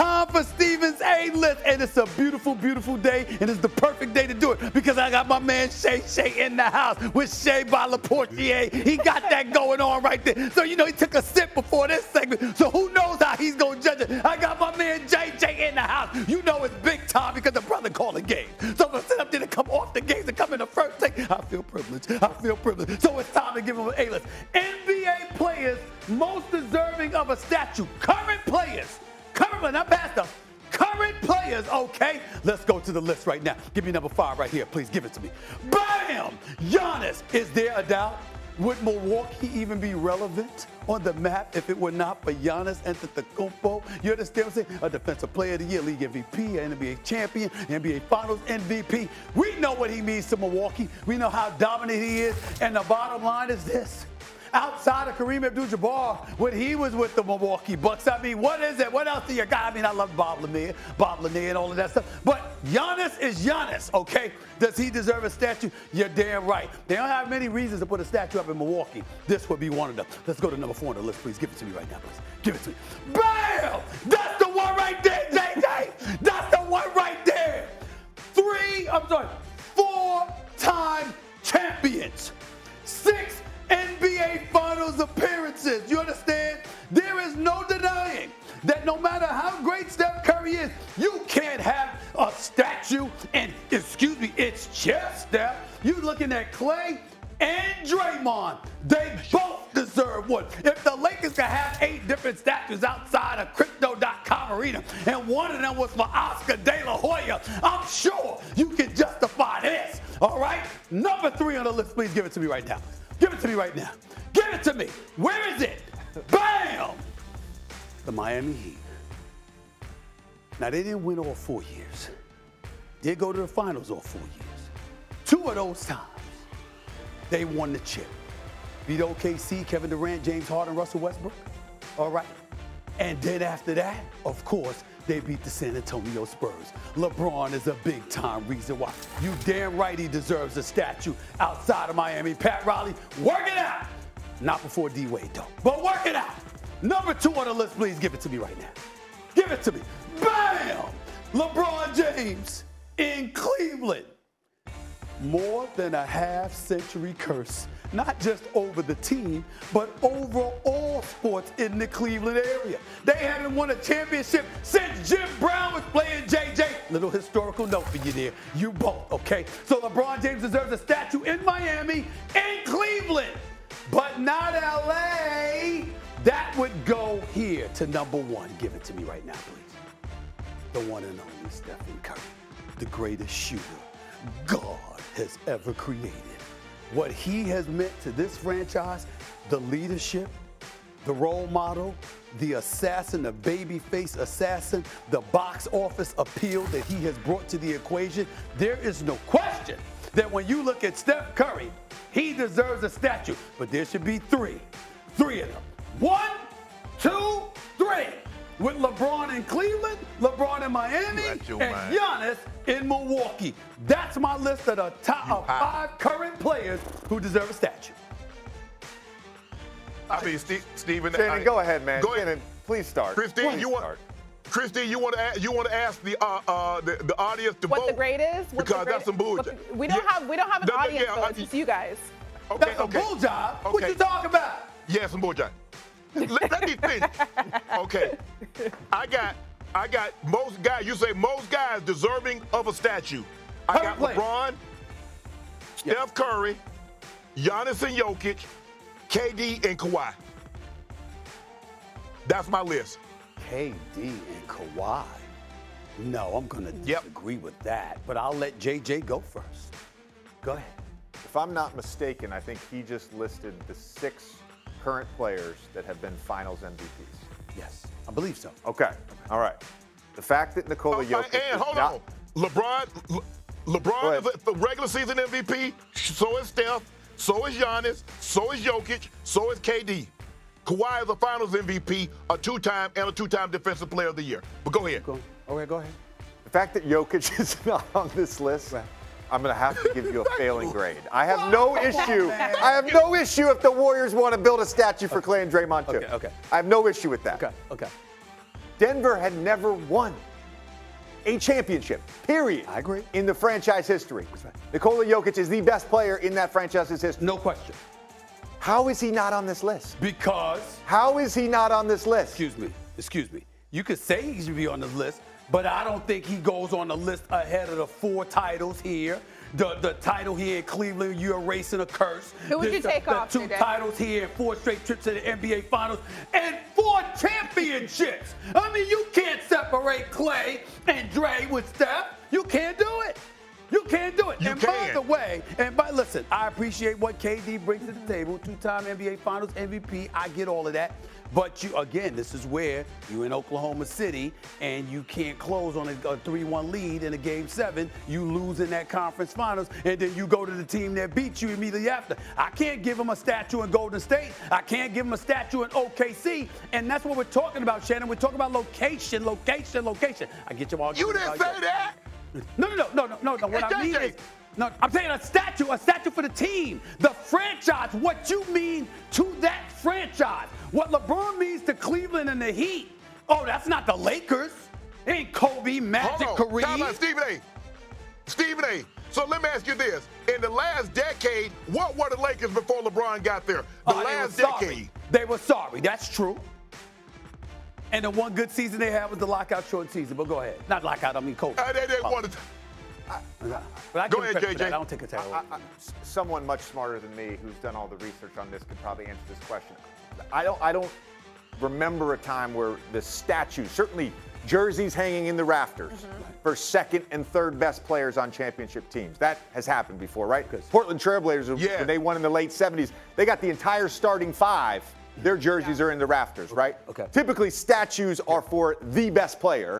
time for Stephen's A list, and it's a beautiful, beautiful day, and it's the perfect day to do it because I got my man Shay Shay in the house with Shay by LaPortier. He got that going on right there. So, you know, he took a sip before this segment, so who knows how he's going to judge it. I got my man JJ in the house. You know it's big time because the brother called calling games. So going to sit up there to come off the games and come in the first take. I feel privileged. I feel privileged. So it's time to give him an A list. NBA players most deserving of a statue. Current players. Not past the Current players, okay? Let's go to the list right now. Give me number five right here, please. Give it to me. Bam! Giannis. Is there a doubt? Would Milwaukee even be relevant on the map if it were not for Giannis Antetokounmpo? You understand what I'm saying? A Defensive Player of the Year, League MVP, an NBA champion, NBA Finals MVP. We know what he means to Milwaukee. We know how dominant he is. And the bottom line is this outside of Kareem Abdul-Jabbar when he was with the Milwaukee Bucks. I mean, what is it? What else do you got? I mean, I love Bob Lanier, Bob Lanier and all of that stuff. But Giannis is Giannis, okay? Does he deserve a statue? You're damn right. They don't have many reasons to put a statue up in Milwaukee. This would be one of them. Let's go to number four on the list, please. Give it to me right now, please. Give it to me. Bam! That's the one right there, JJ. That's the one right there. Three, I'm sorry, four-time champions. Statue and, excuse me, it's just Steph. You're looking at Clay and Draymond. They both deserve one. If the Lakers could have eight different statues outside of Crypto.com Arena, and one of them was for Oscar De La Hoya, I'm sure you can justify this. All right? Number three on the list, please give it to me right now. Give it to me right now. Give it to me. Where is it? Bam! The Miami Heat. Now, they didn't win all four years. They go to the finals all four years. Two of those times, they won the chip. Beat OKC, Kevin Durant, James Harden, Russell Westbrook. All right. And then after that, of course, they beat the San Antonio Spurs. LeBron is a big time reason why. You damn right he deserves a statue outside of Miami. Pat Riley, work it out. Not before D Wade, though, but work it out. Number two on the list, please give it to me right now. Give it to me. Bam! LeBron James in Cleveland. More than a half century curse, not just over the team, but over all sports in the Cleveland area. They haven't won a championship since Jim Brown was playing JJ. Little historical note for you there. You both, okay? So LeBron James deserves a statue in Miami and Cleveland, but not LA. That would go here to number one. Give it to me right now, please. The one and only Stephen Curry, the greatest shooter God has ever created. What he has meant to this franchise, the leadership, the role model, the assassin, the babyface assassin, the box office appeal that he has brought to the equation, there is no question that when you look at Steph Curry, he deserves a statue. But there should be three. Three of them. One. With LeBron in Cleveland, LeBron in Miami, and mind. Giannis in Milwaukee. That's my list of the top of five current players who deserve a statue. I mean, Steve, Stephen. Shannon, I- go ahead, man. Go ahead. Shannon, please start. Christine, Please you want start. Christine, you want to ask, you want to ask the uh, uh, the, the audience to What vote the grade is? What the because grade- that's some bullshit. what the- We don't Yeah. have we don't have an No, no, audience yeah, though. I- It's just you guys. Okay, That's okay. a bull job. What you talking about? Yeah, some bullshit. Let, let me finish. Okay, I got I got most guys. You say most guys deserving of a statue. I Current got player. LeBron, Yeah. Steph Curry, Giannis and Jokic, KD and Kawhi. That's my list. KD and Kawhi. No, I'm going to Yep. disagree with that, but I'll let JJ go first. Go ahead. If I'm not mistaken, I think he just listed the six current players that have been Finals MVPs. Yes, I believe so. Okay, all right. The fact that Nikola Oh, Jokic and hold not, on, LeBron. Le- LeBron is a, the regular season MVP. So is Steph. So is Giannis. So is Jokic. So is KD. Kawhi is a Finals MVP, a two-time and a two-time Defensive Player of the Year. But go ahead. Go, okay, go ahead. the fact that Jokic is not on this list, I'm going to have to give you a failing grade. I have no issue. I have no issue if the Warriors want to build a statue for Clay and Draymond too. Okay, okay. I have no issue with that. Okay, okay. Denver had never won a championship, period. I agree. In the franchise history. right. Nikola Jokic is the best player in that franchise's history. No question. How is he not on this list? Because, How is he not on this list? excuse me, excuse me. You could say he should be on this list, but I don't think he goes on the list ahead of the four titles here. The, the title here in Cleveland, you're erasing a curse. Who would The- you the- take the off, two JJ? titles here, four straight trips to the NBA Finals, and four championships. I mean, you can't separate Clay and Dre with Steph. You can't do it. You can't do it. You and by the way, and by listen, I appreciate what KD brings to the table. Two-time NBA Finals MVP. I get all of that. But you again, this is where you're in Oklahoma City and you can't close on a, a 3-1 lead in a game seven. You lose in that conference finals, and then you go to the team that beat you immediately after. I can't give him a statue in Golden State. I can't give him a statue in OKC. And that's what we're talking about, Shannon. We're talking about location, location, location. I get you all. You didn't say that. No, no, no, no, no, no, no. What I mean is, no, I'm saying a statue, a statue for the team, the franchise. What you mean to that franchise? What LeBron means to Cleveland and the Heat? Oh, that's not the Lakers. It ain't Kobe, Magic, Hold on. Time Kareem. out, Stephen A. Stephen A. So let me ask you this. In the last decade, what were the Lakers before LeBron got there? The Oh, last decade. They were sorry. That's true. And the one good season they had was the lockout short season. But go ahead. Not lockout. I mean Kobe. Uh, they didn't want to. But I Go ahead, JJ. I don't take a title. I- I- s- someone much smarter than me who's done all the research on this could probably answer this question. I don't I don't remember a time where the statue, certainly jerseys hanging in the rafters for second and third best players on championship teams. That has happened before, right? Because Portland Trailblazers Yeah. when they won in the late 70s, they got the entire starting five. Their jerseys are in the rafters, right? Okay. Typically statues are for the best player.